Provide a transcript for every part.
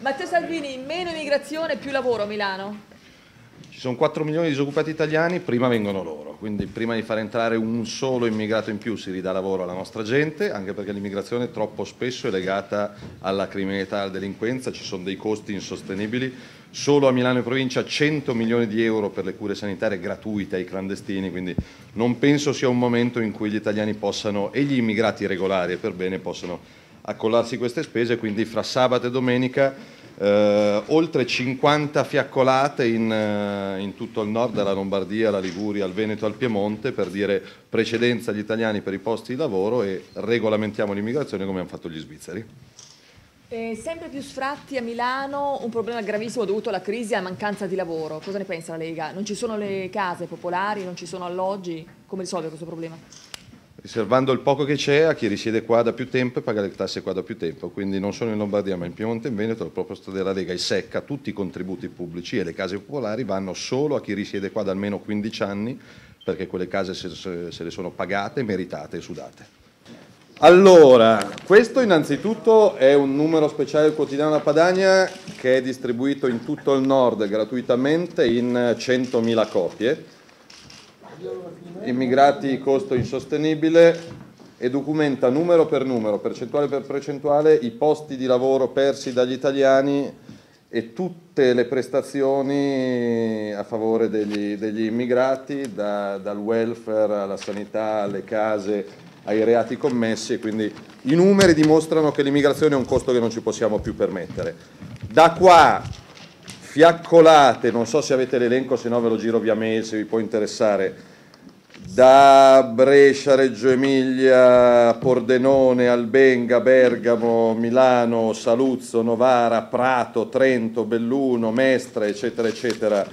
Matteo Salvini, meno immigrazione, più lavoro a Milano? Ci sono 4 milioni di disoccupati italiani, prima vengono loro, quindi prima di far entrare un solo immigrato in più si ridà lavoro alla nostra gente, anche perché l'immigrazione troppo spesso è legata alla criminalità e alla delinquenza, ci sono dei costi insostenibili. Solo a Milano e provincia 100 milioni di euro per le cure sanitarie gratuite ai clandestini, quindi non penso sia un momento in cui gli italiani possano, e gli immigrati regolari e per bene, possano accollarsi queste spese, quindi fra sabato e domenica eh, oltre 50 fiaccolate in, eh, in, tutto il nord, dalla Lombardia alla Liguria, al Veneto, al Piemonte, per dire precedenza agli italiani per i posti di lavoro e regolamentiamo l'immigrazione come hanno fatto gli svizzeri. Eh, sempre più sfratti a Milano, un problema gravissimo dovuto alla crisi e alla mancanza di lavoro. Cosa ne pensa la Lega? Non ci sono le case popolari, non ci sono alloggi? Come risolve questo problema? Riservando il poco che c'è a chi risiede qua da più tempo e paga le tasse qua da più tempo, quindi non solo in Lombardia ma in Piemonte in Veneto la proposta della Lega è secca, tutti i contributi pubblici e le case popolari vanno solo a chi risiede qua da almeno 15 anni perché quelle case se, se le sono pagate, meritate e sudate. Allora, questo innanzitutto è un numero speciale del quotidiano La Padania che è distribuito in tutto il nord gratuitamente in 100.000 copie immigrati costo insostenibile. E documenta numero per numero, percentuale per percentuale, i posti di lavoro persi dagli italiani e tutte le prestazioni a favore degli, degli immigrati, da, dal welfare alla sanità, alle case, ai reati commessi. Quindi i numeri dimostrano che l'immigrazione è un costo che non ci possiamo più permettere. Da qua fiaccolate, non so se avete l'elenco, se no ve lo giro via mail se vi può interessare, da Brescia, Reggio Emilia, Pordenone, Albenga, Bergamo, Milano, Saluzzo, Novara, Prato, Trento, Belluno, Mestre, eccetera, eccetera,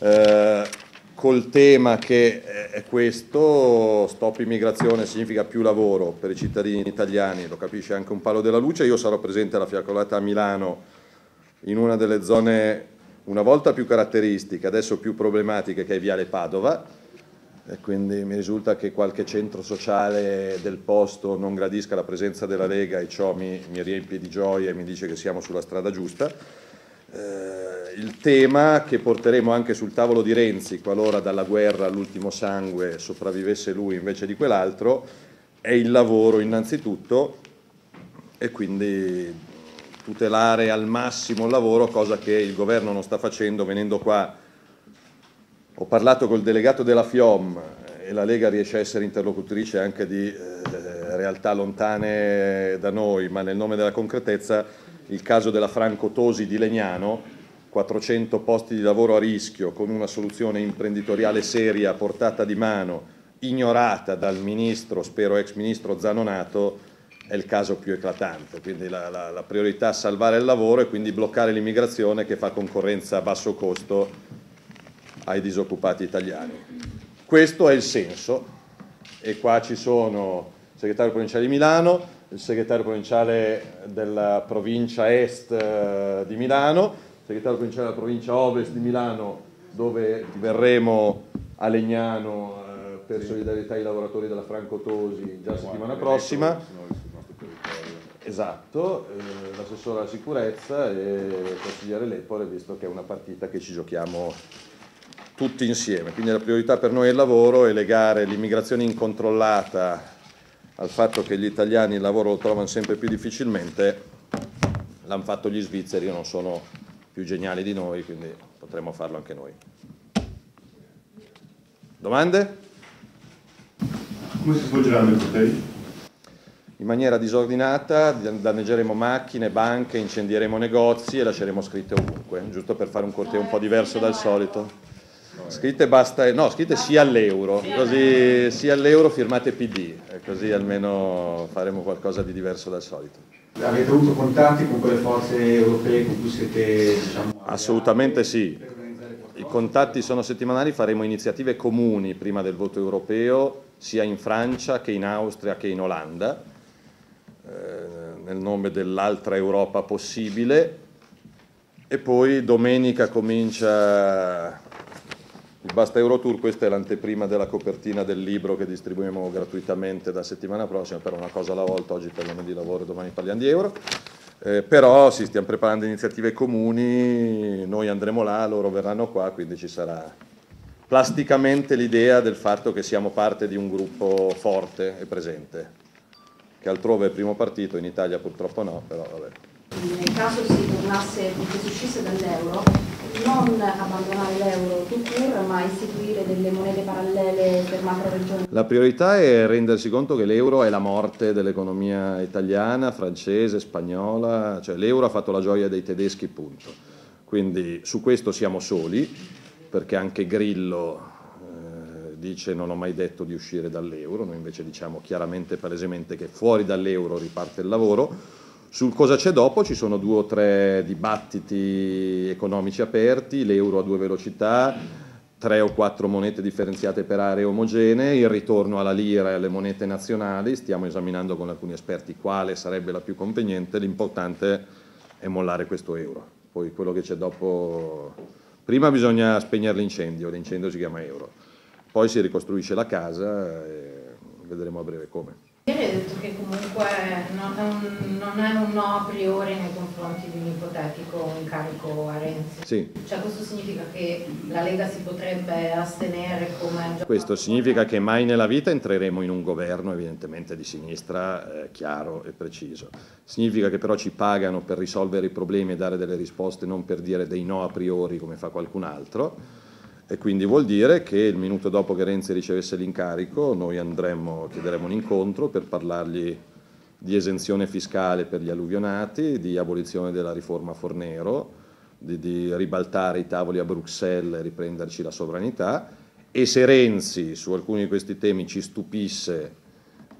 eh, col tema che è questo, stop immigrazione significa più lavoro per i cittadini italiani, lo capisce anche un palo della luce, io sarò presente alla fiaccolata a Milano in una delle zone una volta più caratteristiche, adesso più problematiche che è Viale Padova, e quindi mi risulta che qualche centro sociale del posto non gradisca la presenza della Lega e ciò mi, mi riempie di gioia e mi dice che siamo sulla strada giusta. Eh, il tema che porteremo anche sul tavolo di Renzi, qualora dalla guerra all'ultimo sangue sopravvivesse lui invece di quell'altro, è il lavoro innanzitutto e quindi tutelare al massimo il lavoro, cosa che il governo non sta facendo venendo qua ho parlato col delegato della FIOM e la Lega riesce a essere interlocutrice anche di eh, realtà lontane da noi, ma nel nome della concretezza il caso della Franco Tosi di Legnano, 400 posti di lavoro a rischio con una soluzione imprenditoriale seria portata di mano, ignorata dal ministro, spero ex ministro Zanonato, è il caso più eclatante. Quindi la, la, la priorità è salvare il lavoro e quindi bloccare l'immigrazione che fa concorrenza a basso costo ai disoccupati italiani. Questo è il senso e qua ci sono il segretario provinciale di Milano, il segretario provinciale della provincia est eh, di Milano, il segretario provinciale della provincia ovest di Milano dove verremo a Legnano eh, per solidarietà ai lavoratori della Franco Tosi già settimana prossima. Esatto, eh, l'assessore alla sicurezza e il consigliere Lepore, visto che è una partita che ci giochiamo tutti insieme. Quindi la priorità per noi è il lavoro e legare l'immigrazione incontrollata al fatto che gli italiani il lavoro lo trovano sempre più difficilmente, l'hanno fatto gli svizzeri, non sono più geniali di noi, quindi potremmo farlo anche noi. Domande? Come si svolgeranno i cortei? In maniera disordinata, danneggeremo macchine, banche, incendieremo negozi e lasceremo scritte ovunque, giusto per fare un corteo un po' diverso dal solito. Scritte basta, no, scritte sì all'euro, così sì all'euro firmate PD, così almeno faremo qualcosa di diverso dal solito. Avete avuto contatti con quelle forze europee con cui siete diciamo, Assolutamente sì. I contatti sono settimanali, faremo iniziative comuni prima del voto europeo, sia in Francia che in Austria che in Olanda, eh, nel nome dell'altra Europa possibile. E poi domenica comincia il Basta Eurotour, questa è l'anteprima della copertina del libro che distribuiamo gratuitamente da settimana prossima, per una cosa alla volta, oggi parliamo di lavoro, domani parliamo di euro. Eh, però si stiamo preparando iniziative comuni, noi andremo là, loro verranno qua, quindi ci sarà plasticamente l'idea del fatto che siamo parte di un gruppo forte e presente, che altrove è primo partito, in Italia purtroppo no, però vabbè. Nel caso si tornasse, si uscisse dall'euro, non abbandonare l'euro court, ma istituire delle monete parallele per macro regioni? La priorità è rendersi conto che l'euro è la morte dell'economia italiana, francese, spagnola, cioè l'euro ha fatto la gioia dei tedeschi, punto. Quindi su questo siamo soli, perché anche Grillo eh, dice non ho mai detto di uscire dall'euro, noi invece diciamo chiaramente e palesemente che fuori dall'euro riparte il lavoro sul cosa c'è dopo ci sono due o tre dibattiti economici aperti, l'euro a due velocità, tre o quattro monete differenziate per aree omogenee, il ritorno alla lira e alle monete nazionali, stiamo esaminando con alcuni esperti quale sarebbe la più conveniente, l'importante è mollare questo euro. Poi quello che c'è dopo, prima bisogna spegnere l'incendio, l'incendio si chiama euro, poi si ricostruisce la casa e vedremo a breve come. Ieri hai detto che comunque non è, un, non è un no a priori nei confronti di un ipotetico incarico a Renzi. Sì. Cioè questo significa che la Lega si potrebbe astenere come... Questo significa che mai nella vita entreremo in un governo evidentemente di sinistra eh, chiaro e preciso. Significa che però ci pagano per risolvere i problemi e dare delle risposte, non per dire dei no a priori come fa qualcun altro e quindi vuol dire che il minuto dopo che Renzi ricevesse l'incarico noi andremo, chiederemo un incontro per parlargli di esenzione fiscale per gli alluvionati, di abolizione della riforma Fornero, di, di ribaltare i tavoli a Bruxelles e riprenderci la sovranità. E se Renzi su alcuni di questi temi ci stupisse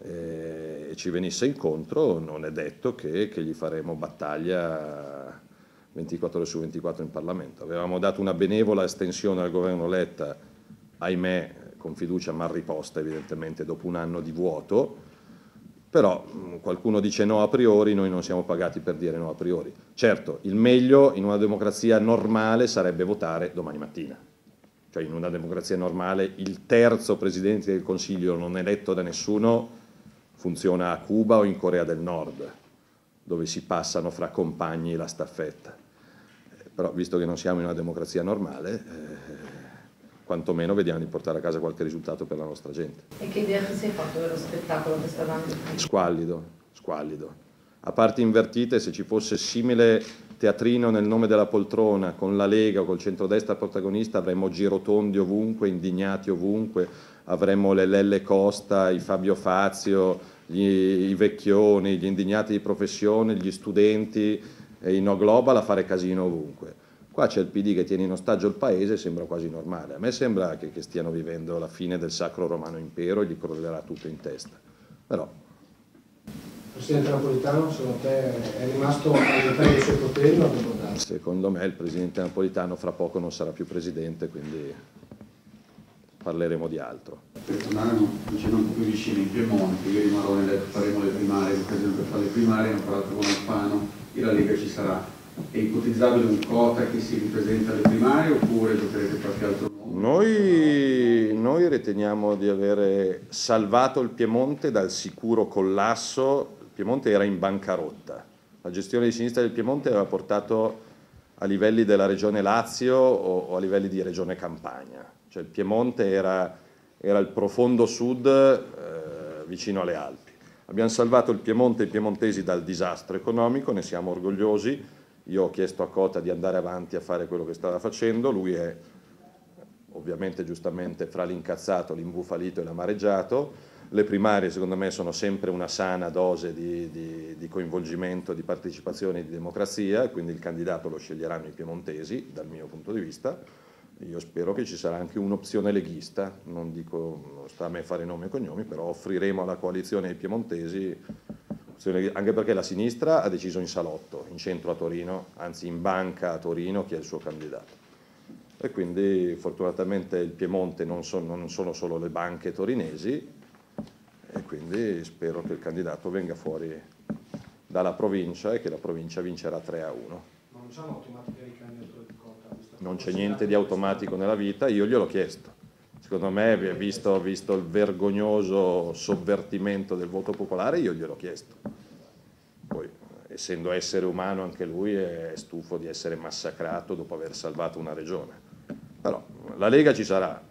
eh, e ci venisse incontro non è detto che, che gli faremo battaglia 24 ore su 24 in Parlamento. Avevamo dato una benevola estensione al governo Letta, ahimè con fiducia mal riposta evidentemente dopo un anno di vuoto, però qualcuno dice no a priori, noi non siamo pagati per dire no a priori. Certo, il meglio in una democrazia normale sarebbe votare domani mattina. Cioè in una democrazia normale il terzo Presidente del Consiglio non eletto da nessuno funziona a Cuba o in Corea del Nord, dove si passano fra compagni la staffetta però visto che non siamo in una democrazia normale, eh, quantomeno vediamo di portare a casa qualche risultato per la nostra gente. E che idea ti sei fatto dello spettacolo che sta dando? Squallido, squallido. A parti invertite, se ci fosse simile teatrino nel nome della poltrona, con la Lega o col centrodestra protagonista, avremmo girotondi ovunque, indignati ovunque, avremmo le Lelle Costa, i Fabio Fazio, gli, i vecchioni, gli indignati di professione, gli studenti, e in no global a fare casino ovunque. Qua c'è il PD che tiene in ostaggio il paese e sembra quasi normale. A me sembra che, che stiano vivendo la fine del Sacro Romano Impero e gli crollerà tutto in testa. Però... Presidente Napolitano, secondo te è rimasto al dei suoi poteri o abbandonati? Secondo me il Presidente Napolitano fra poco non sarà più Presidente, quindi parleremo di altro. Per tornare vicino un po' più vicino in Piemonte, io rimarrò nelle, faremo le primarie, l'occasione per fare le primarie, ho parlato con Alfano, e la Lega ci sarà. È ipotizzabile un quota che si ripresenta alle primarie oppure giocherete qualche altro modo? Noi, noi riteniamo di avere salvato il Piemonte dal sicuro collasso, il Piemonte era in bancarotta, la gestione di sinistra del Piemonte aveva portato a livelli della regione Lazio o, a livelli di regione Campania, cioè il Piemonte era, era il profondo sud eh, vicino alle Alpi. Abbiamo salvato il Piemonte e i piemontesi dal disastro economico, ne siamo orgogliosi. Io ho chiesto a Cota di andare avanti a fare quello che stava facendo, lui è ovviamente giustamente fra l'incazzato, l'imbufalito e l'amareggiato. Le primarie secondo me sono sempre una sana dose di, di, di coinvolgimento, di partecipazione e di democrazia, quindi il candidato lo sceglieranno i piemontesi dal mio punto di vista io spero che ci sarà anche un'opzione leghista, non dico, non sta a me fare nomi e cognomi, però offriremo alla coalizione dei piemontesi, anche perché la sinistra ha deciso in salotto, in centro a Torino, anzi in banca a Torino chi è il suo candidato. E quindi fortunatamente il Piemonte non sono, non sono solo le banche torinesi e quindi spero che il candidato venga fuori dalla provincia e che la provincia vincerà 3 a 1. Non sono automatiche ricandidature di non c'è niente di automatico nella vita, io gliel'ho chiesto. Secondo me, visto, visto il vergognoso sovvertimento del voto popolare, io gliel'ho chiesto. Poi, essendo essere umano anche lui è stufo di essere massacrato dopo aver salvato una regione. Però la Lega ci sarà,